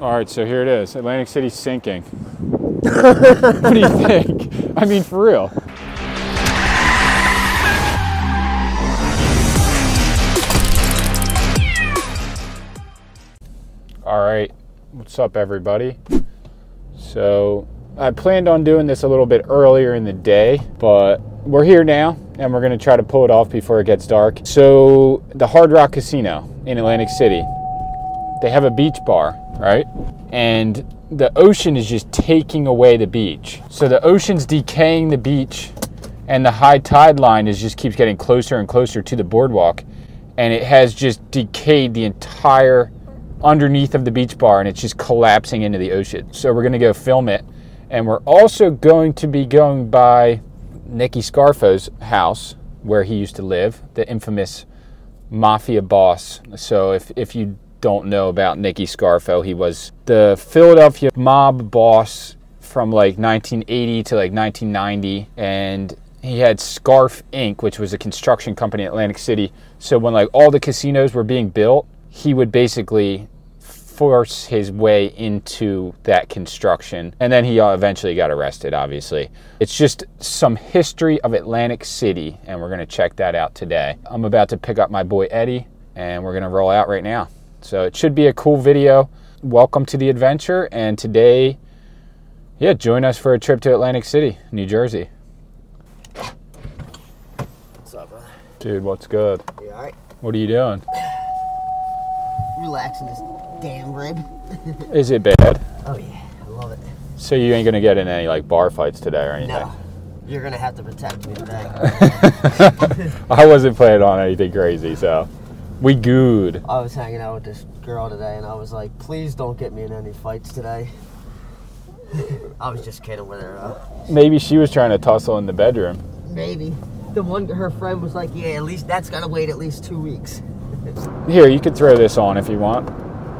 All right, so here it is. Atlantic City's sinking. what do you think? I mean, for real. All right, what's up, everybody? So, I planned on doing this a little bit earlier in the day, but we're here now and we're going to try to pull it off before it gets dark. So, the Hard Rock Casino in Atlantic City, they have a beach bar, right? And the ocean is just taking away the beach. So, the ocean's decaying the beach and the high tide line is just keeps getting closer and closer to the boardwalk and it has just decayed the entire underneath of the beach bar and it's just collapsing into the ocean. So we're going to go film it. And we're also going to be going by Nicky Scarfo's house where he used to live, the infamous mafia boss. So if, if you don't know about Nicky Scarfo, he was the Philadelphia mob boss from like 1980 to like 1990. And he had Scarf Inc., which was a construction company in Atlantic City. So when like all the casinos were being built, he would basically force his way into that construction. And then he uh, eventually got arrested, obviously. It's just some history of Atlantic City, and we're going to check that out today. I'm about to pick up my boy Eddie, and we're going to roll out right now. So it should be a cool video. Welcome to the adventure, and today, yeah, join us for a trip to Atlantic City, New Jersey. What's up, brother? Dude, what's good? You alright? What are you doing? Relaxing this damn rib. Is it bad? Oh yeah, I love it. So you ain't gonna get in any like bar fights today or anything? No, you're gonna have to protect me today. I wasn't planning on anything crazy, so we good. I was hanging out with this girl today, and I was like, "Please don't get me in any fights today." I was just kidding with her. Though. Maybe she was trying to tussle in the bedroom. Maybe. The one, her friend was like, "Yeah, at least that's gotta wait at least two weeks." Here, you could throw this on if you want.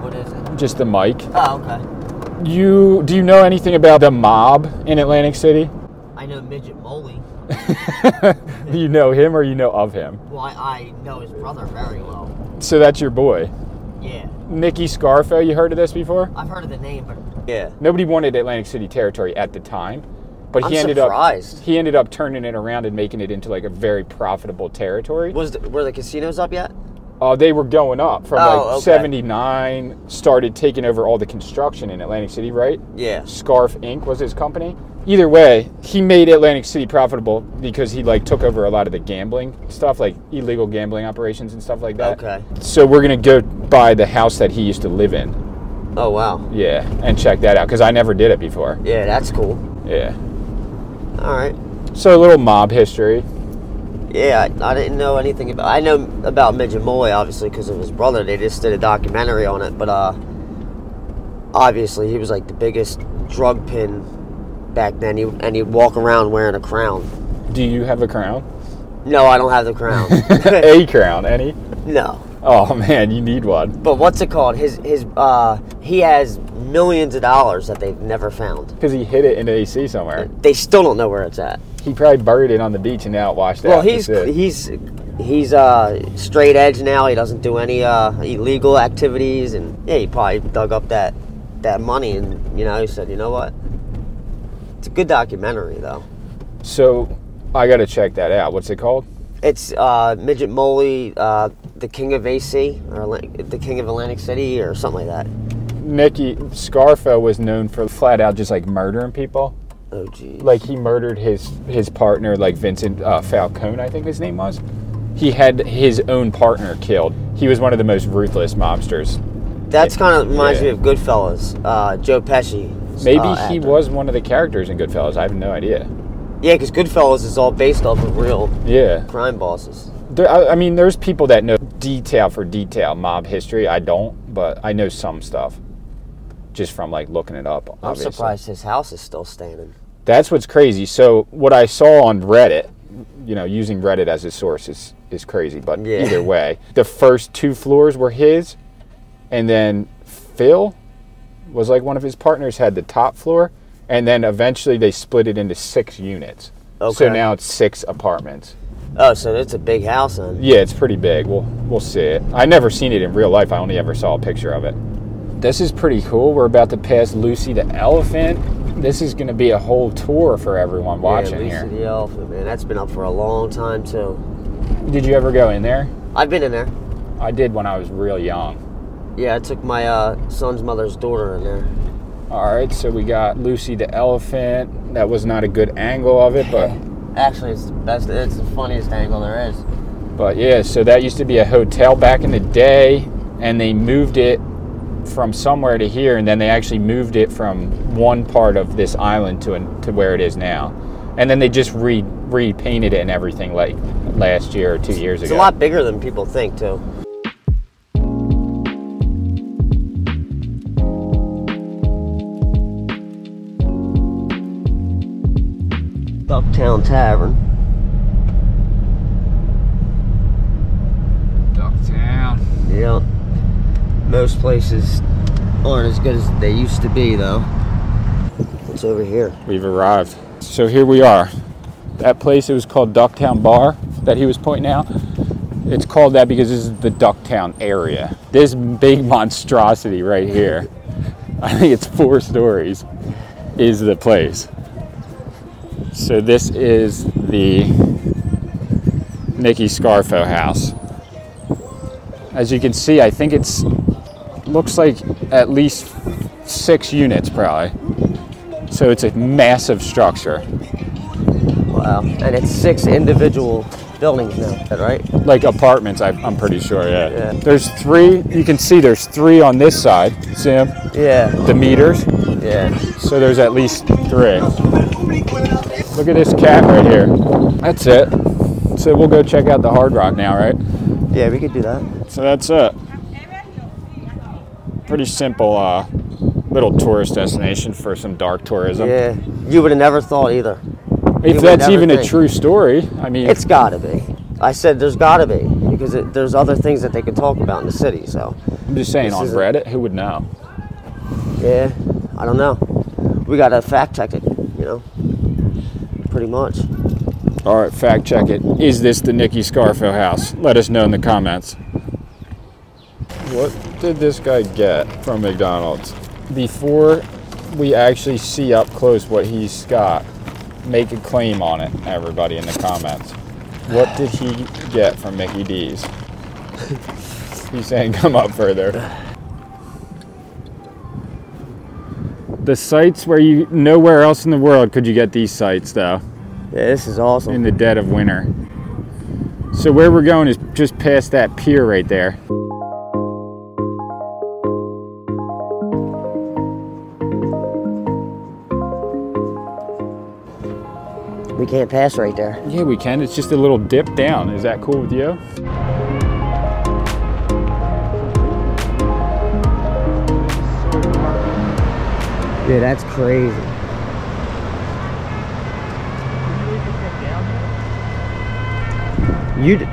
What is it? Just the mic. Oh, okay. You do you know anything about the mob in Atlantic City? I know Midget Moley. you know him or you know of him? Well, I, I know his brother very well. So that's your boy. Yeah, Nicky Scarfo, you heard of this before? I've heard of the name, but yeah, Nobody wanted Atlantic City territory at the time, but he I'm ended surprised. up he ended up turning it around and making it into like a very profitable territory. was the, were the casinos up yet? Uh, they were going up from Oh, like okay. 79, started taking over all the construction in Atlantic City, right? Yeah. Scarf Inc. was his company. Either way, he made Atlantic City profitable because he like took over a lot of the gambling stuff, like illegal gambling operations and stuff like that. Okay. So we're gonna go by the house that he used to live in, Oh wow. yeah, and check that out because I never did it before. Yeah, that's cool. Yeah. All right. So a little mob history. Yeah, I, I didn't know anything about. I know about Molly obviously because of his brother. They just did a documentary on it, but uh, obviously he was like the biggest drug pin back then. He and he'd walk around wearing a crown. Do you have a crown? No, I don't have the crown. a crown, any? no, Oh man, you need one. but what's it called? His his uh, he has millions of dollars that they've never found. Because he hid it in the AC somewhere. They still don't know where it's at. He probably buried it on the beach and now it washed Well, out. he's he's he's uh, straight edge now. He doesn't do any uh, illegal activities, and yeah, he probably dug up that that money, and you know, he said, you know what? It's a good documentary, though. So I got to check that out. What's it called? It's uh, Midget Moley, uh, the King of AC, or the King of Atlantic City, or something like that. Nicky Scarfo was known for flat out just like murdering people. Oh, geez. Like he murdered his his partner, like Vincent uh, Falcone, I think his name was. He had his own partner killed. He was one of the most ruthless mobsters. That's kind of reminds Yeah. me of Goodfellas. Uh, Joe Pesci. Maybe uh, he was one of the characters in Goodfellas. I have no idea. Yeah, because Goodfellas is all based off of real Yeah. crime bosses. There, I, I mean, there's people that know detail for detail mob history. I don't, but I know some stuff just from like looking it up. I'm surprised his house is still standing. That's what's crazy. So what I saw on Reddit, you know, using Reddit as a source is is crazy. But Yeah. either way, the first two floors were his, and then Phil was like one of his partners had the top floor, and then eventually they split it into six units. Okay. So now it's six apartments. Oh, so it's a big house then. Yeah, it's pretty big. We'll we'll see it. I never seen it in real life. I only ever saw a picture of it. this is pretty cool. We're about to pass Lucy the elephant. This is going to be a whole tour for everyone watching yeah, here. Lucy the elephant, man. That's been up for a long time too. Did you ever go in there? I've been in there. I did when I was real young. Yeah, I took my uh, son's mother's daughter in there. All right, so we got Lucy the elephant. That was not a good angle of it, but Actually, it's the best. It's the funniest angle there is. but yeah, so that used to be a hotel back in the day, and they moved it from somewhere to here, and then they actually moved it from one part of this island to an, to where it is now, and then they just re repainted it and everything like last year or two years It's ago. It's a lot bigger than people think too. Ducktown Tavern. Ducktown. Yeah. Most places aren't as good as they used to be, though. What's over here? We've arrived. So here we are. That place, it was called Ducktown Bar that he was pointing out. It's called that because this is the Ducktown area. This big monstrosity right here, I think it's four stories, is the place. So this is the Nicky Scarfo house. As you can see, I think it's looks like at least six units probably. So it's a massive structure. Wow. And it's six individual buildings now, is that right? like apartments I, i'm pretty sure yeah. Yeah. there's three you can see there's three on this side see 'em? Yeah. the meters Yeah. so there's at least three look at this cat right here that's it so we'll go check out the hard rock now right Yeah, we could do that. so that's it pretty simple uh, little tourist destination for some dark tourism Yeah. You would have never thought either. if would that's even a true story i mean It's gotta be. I said there's gotta be because it, there's other things that they could talk about in the city. So, i'm just saying this on reddit who would know yeah, I don't know. We gotta fact check it. You know, pretty much. All right, fact check it. Is this the Nicky Scarfo house? Let us know in the comments. What did this guy get from McDonald's? Before we actually see up close what he's got, make a claim on it, everybody in the comments. What did he get from Mickey D's? He's saying come up further. The sites where you nowhere else in the world could you get these sites though Yeah, this is awesome. in the dead of winter. So where we're going is just past that pier right there. We can't pass right there. Yeah, we can. It's just a little dip down. Is that cool with you? Yeah, that's crazy. You,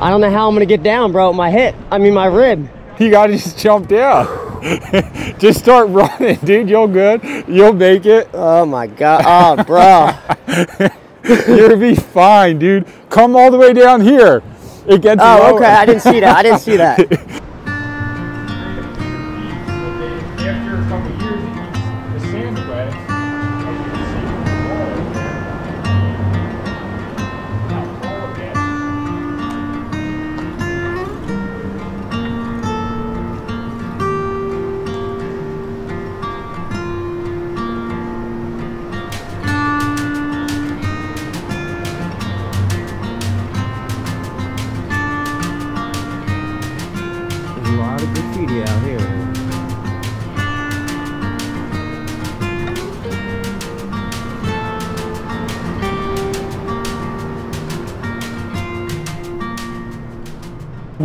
I don't know how I'm gonna get down, bro. My hip, I mean my rib. You gotta just jump down. just start running, dude. You'll good. You'll make it. Oh my god. Oh, bro. You'll be fine, dude. Come all the way down here. It gets Oh, lower. okay. I didn't see that. I didn't see that.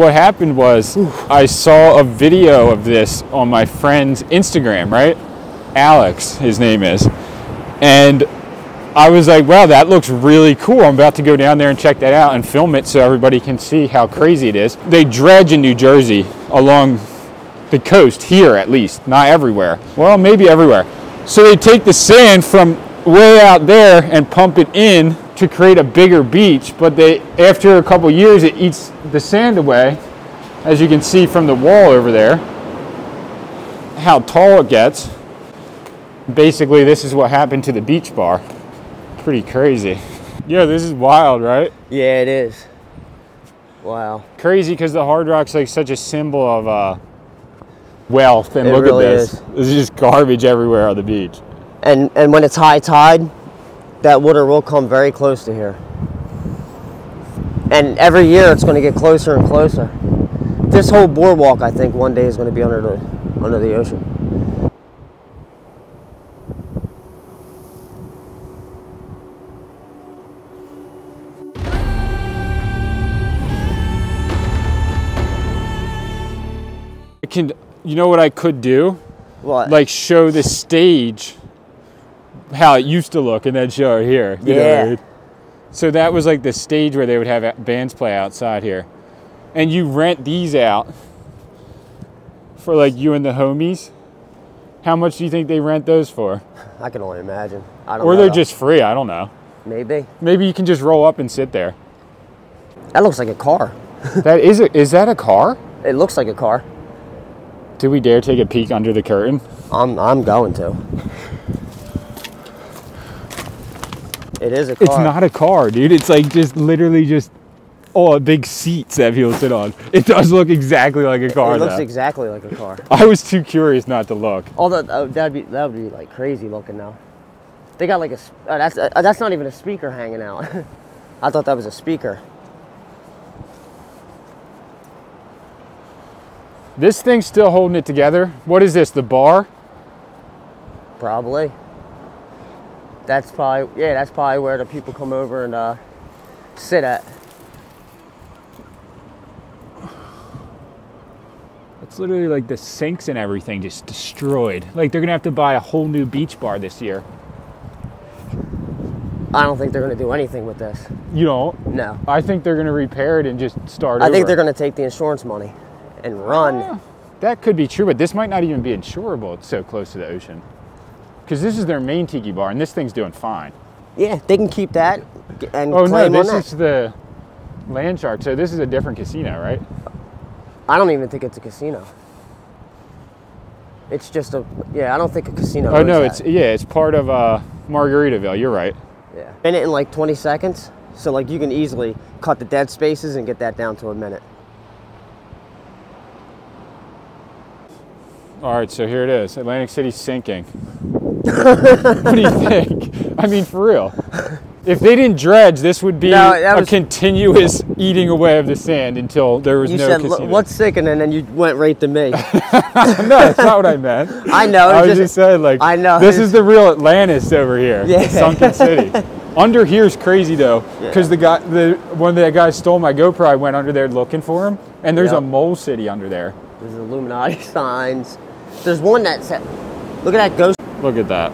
What happened was I saw a video of this on my friend's Instagram, right? Alex, his name is. And I was like, wow, that looks really cool. I'm about to go down there and check that out and film it so everybody can see how crazy it is. They dredge in New Jersey along the coast, here at least, not everywhere. Well, maybe everywhere. So they take the sand from way out there and pump it in to create a bigger beach, but they after a couple years it eats the sand away, as you can see from the wall over there. how tall it gets. Basically, this is what happened to the beach bar. Pretty crazy. Yeah, this is wild, right? Yeah, it is. Wow. Crazy because the Hard Rock's like such a symbol of uh, wealth. And It look really at this. is. There's just garbage everywhere on the beach. And and when it's high tide, that water will come very close to here. And every year it's going to get closer and closer. This whole boardwalk, I think, one day is going to be under the under the ocean. Can, you know what I could do? What? Like show the stage how it used to look in that show it here. Know Yeah. mean? So that was like the stage where they would have bands play outside here. And you rent these out for like you and the homies. How much do you think they rent those for? I can only imagine. I don't Or know. they're just free, I don't know. maybe. Maybe you can just roll up and sit there. That looks like a car. That is a, is that a car? It looks like a car. Do we dare take a peek under the curtain? I'm I'm going to. It is a car. It's not a car, dude. It's like just literally just oh, big seats that people sit on. It does look exactly like a car. It looks though. exactly like a car. I was too curious not to look. Although uh, that'd be that would be like crazy looking now. They got like a uh, that's uh, that's not even a speaker hanging out. I thought that was a speaker. This thing's still holding it together. What is this? The bar? Probably. That's probably yeah. That's probably where the people come over and uh, sit at. It's literally like the sinks and everything just destroyed. Like they're gonna have to buy a whole new beach bar this year. I don't think they're gonna do anything with this. You don't? No. I think they're gonna repair it and just start I over. think they're gonna take the insurance money and run. That could be true, but this might not even be insurable. It's so close to the ocean. Because this is their main tiki bar, and this thing's doing fine. Yeah, they can keep that and Oh no, this is the Land Shark. So this is a different casino, right? I don't even think it's a casino. It's just a yeah. I don't think a casino. Oh no, that. it's yeah, it's part of uh, Margaritaville. You're right. yeah. Minute in like 20 seconds, so like you can easily cut the dead spaces and get that down to a minute. All right, so here it is. Atlantic City's sinking. what do you think? I mean, for real. If they didn't dredge, this would be No, that a was- continuous eating away of the sand until there was You no said casino. What's sickening, and then you went right to me. no, that's not what I meant. I know. I was just- just saying, like, I know, this is the real Atlantis over here, Yeah. sunken city. under here's crazy though, because the guy, the one of the guys stole my GoPro. I went under there looking for him, and there's Yep. a mole city under there. There's Illuminati signs. There's one that said, "Look at that ghost." Look at that.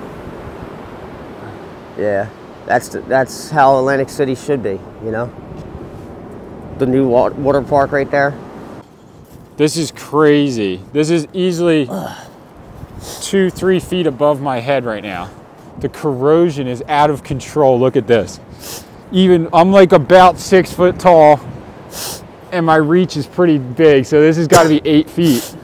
Yeah, that's the, that's how Atlantic City should be. You know, the new wa- water park right there. This is crazy. This is easily two, three feet above my head right now. The corrosion is out of control. Look at this. Even I'm like about six foot tall, and my reach is pretty big. So this has got to be eight feet.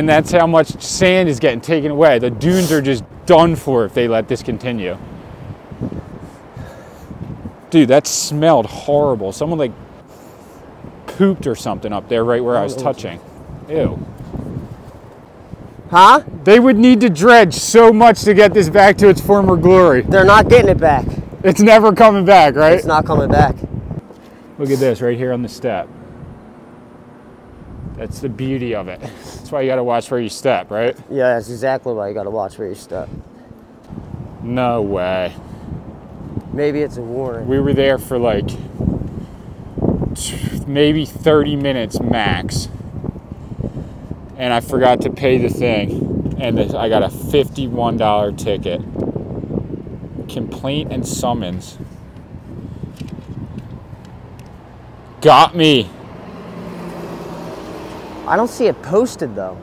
And that's how much sand is getting taken away. The dunes are just done for if they let this continue. Dude, that smelled horrible. Someone like pooped or something up there right where I was oh, oh. touching. Ew. Huh? They would need to dredge so much to get this back to its former glory. They're not getting it back. It's never coming back, right? It's not coming back. Look at this right here on the step. That's the beauty of it. That's why you got to watch where you step, right? Yeah, that's exactly why you got to watch where you step. No way. Maybe it's a warning. We were there for like maybe 30 minutes max. And I forgot to pay the thing. And I got a $51 ticket. Complaint and summons. Got me. I don't see it posted though.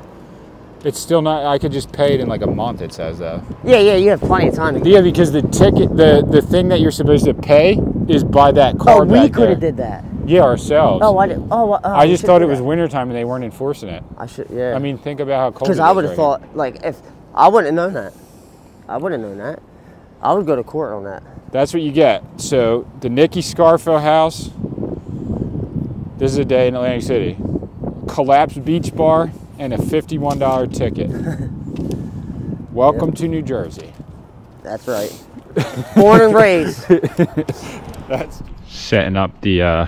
It's still not, I could just pay it in like a month, it says though. Yeah, yeah, you have plenty of time to. Yeah, because the ticket, the, the thing that you're supposed to pay is by that car. Oh, we could have did that. Yeah, ourselves. Oh, I did. Oh, uh, I just thought it was wintertime and they weren't enforcing it. I should. Yeah. I mean, think about how cold. because I would have right here. thought like if I wouldn't have known that, I wouldn't have known that. I would go to court on that. That's what you get. So the Nicky Scarfo house. This is a day in Atlantic City. Collapsed beach bar and a fifty-one dollar ticket. Welcome to New Jersey. That's right. Born and raised. That's setting up the uh,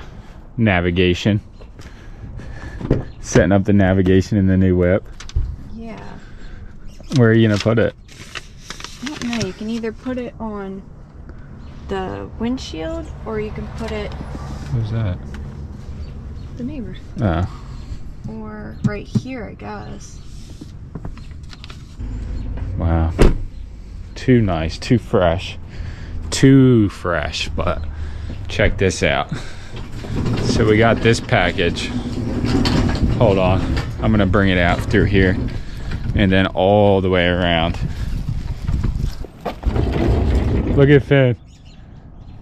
navigation. Setting up the navigation in the new whip. Yeah. Where are you gonna put it? I don't know. You can either put it on the windshield or you can put it Who's that? the neighbor Oh, or right here, I guess. wow. Too nice, too fresh. Too fresh, but check this out. So we got this package. Hold on. I'm gonna bring it out through here and then all the way around. Look at Finn.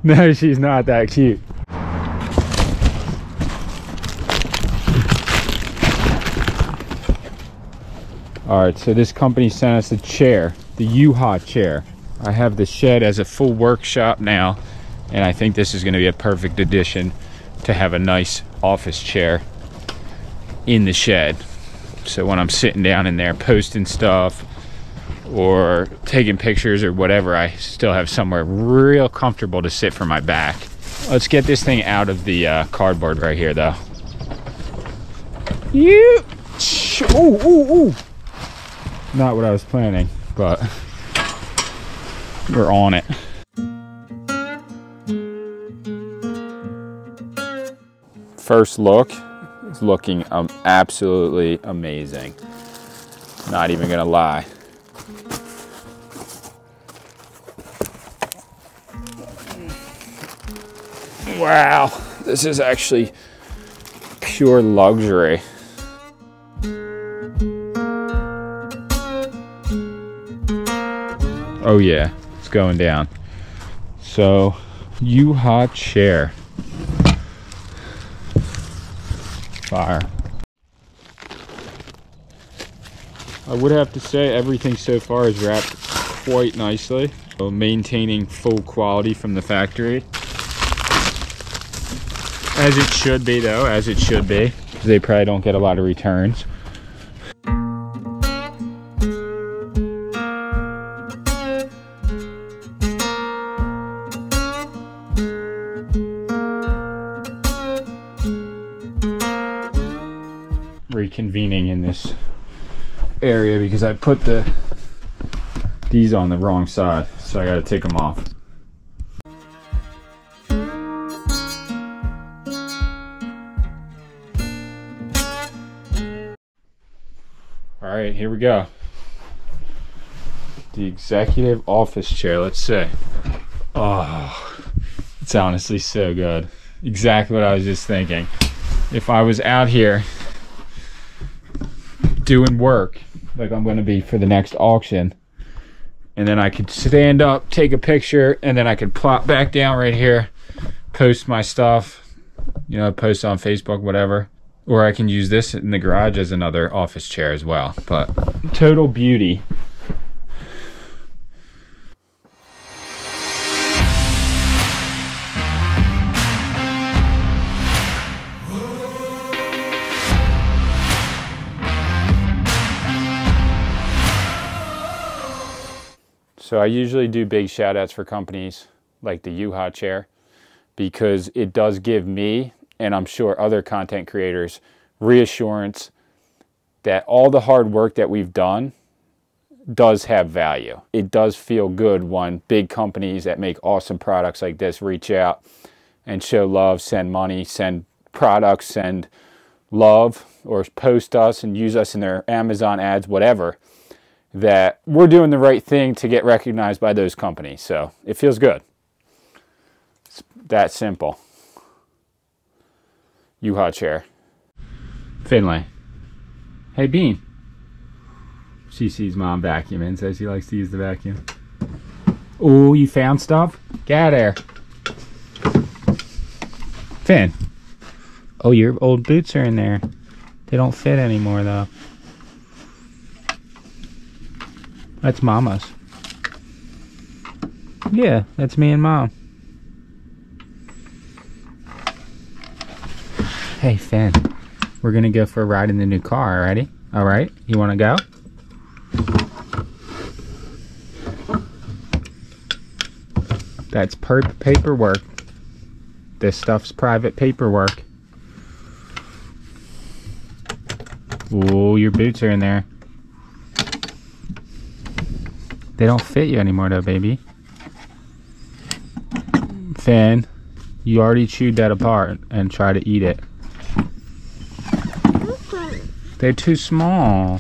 No, she's not that cute. All right, so this company sent us a chair, the U-Ha chair. I have the shed as a full workshop now, and I think this is going to be a perfect addition to have a nice office chair in the shed. So when I'm sitting down in there posting stuff or taking pictures or whatever, I still have somewhere real comfortable to sit for my back. Let's get this thing out of the uh, cardboard right here, though. You, ooh, ooh, ooh not what I was planning, but we're on it. First look is looking um, absolutely amazing. Not even gonna lie. Wow, this is actually pure luxury. Oh yeah, it's going down. So, you hot chair. Fire. I would have to say everything so far is wrapped quite nicely. So maintaining full quality from the factory. As it should be though, as it should be. They probably don't get a lot of returns. Put the these on the wrong side so I got to take them off. All right here we go. The executive office chair let's see. Oh it's honestly so good. Exactly what I was just thinking. If I was out here doing work like I'm going to be for the next auction. And then I could stand up, take a picture, and then I could plop back down right here, post my stuff, you know, post on Facebook, whatever. Or I can use this in the garage as another office chair as well. But total beauty. So I usually do big shout outs for companies like the U-Ha chair because it does give me and I'm sure other content creators reassurance that all the hard work that we've done does have value. It does feel good when big companies that make awesome products like this reach out and show love, send money, send products, send love, or post us and use us in their Amazon ads, whatever that we're doing the right thing to get recognized by those companies. So it feels good. It's that simple. U-Ha chair. Finlay. Hey, Bean. She sees mom vacuuming, so she likes to use the vacuum. Oh, you found stuff? Get out of there. Finn. Oh, your old boots are in there. They don't fit anymore, though. That's Mama's. Yeah, that's me and Mom. Hey, Finn. We're gonna go for a ride in the new car, alrighty? Alright, you wanna go? That's per paperwork. This stuff's private paperwork. Oh, your boots are in there. They don't fit you anymore though, baby. Finn, you already chewed that apart and tried to eat it. They're too small.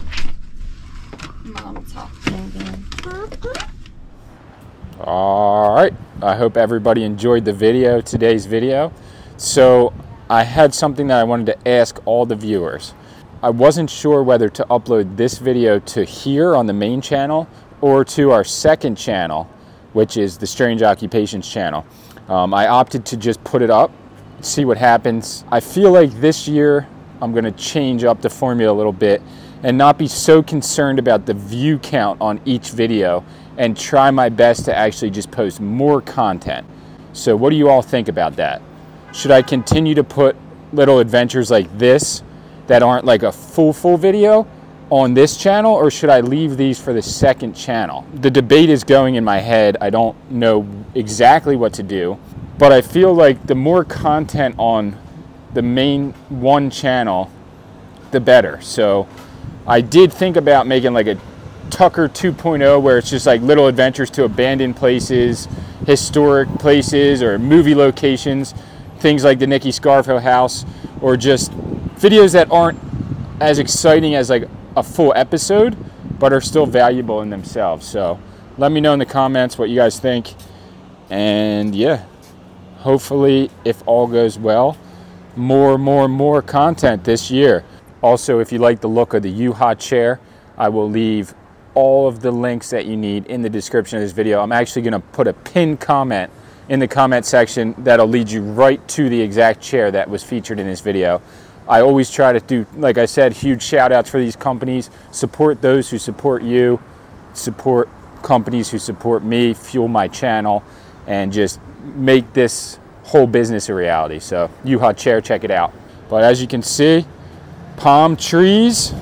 All right. I hope everybody enjoyed the video, today's video. So I had something that I wanted to ask all the viewers. I wasn't sure whether to upload this video to here on the main channel or to our second channel, which is the Strange Occupations channel. Um, I opted to just put it up, see what happens. I feel like this year I'm gonna change up the formula a little bit and not be so concerned about the view count on each video and try my best to actually just post more content. So what do you all think about that? Should I continue to put little adventures like this that aren't like a full full video on this channel or should I leave these for the second channel? The debate is going in my head. I don't know exactly what to do, but I feel like the more content on the main one channel, the better. So I did think about making like a Tucker 2.0 where it's just like little adventures to abandoned places, historic places or movie locations, things like the Nicky Scarfo house or just videos that aren't as exciting as like a full episode but are still valuable in themselves. So let me know in the comments what you guys think. And yeah, hopefully if all goes well, more, more, more content this year. Also, if you like the look of the U-Ha chair, I will leave all of the links that you need in the description of this video. I'm actually gonna put a pinned comment in the comment section that'll lead you right to the exact chair that was featured in this video. I always try to do, like I said, huge shout outs for these companies. Support those who support you, support companies who support me, fuel my channel, and just make this whole business a reality. So, U-Ha chair, check it out. But as you can see, palm trees,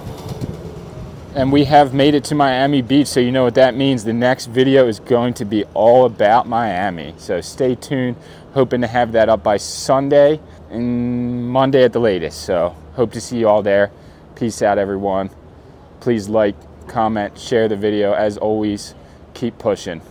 and we have made it to Miami Beach. So, you know what that means. The next video is going to be all about Miami. So, stay tuned. Hoping to have that up by Sunday Monday at the latest. So, hope to see you all there. Peace out, everyone. Please like, comment, share the video. As always, keep pushing.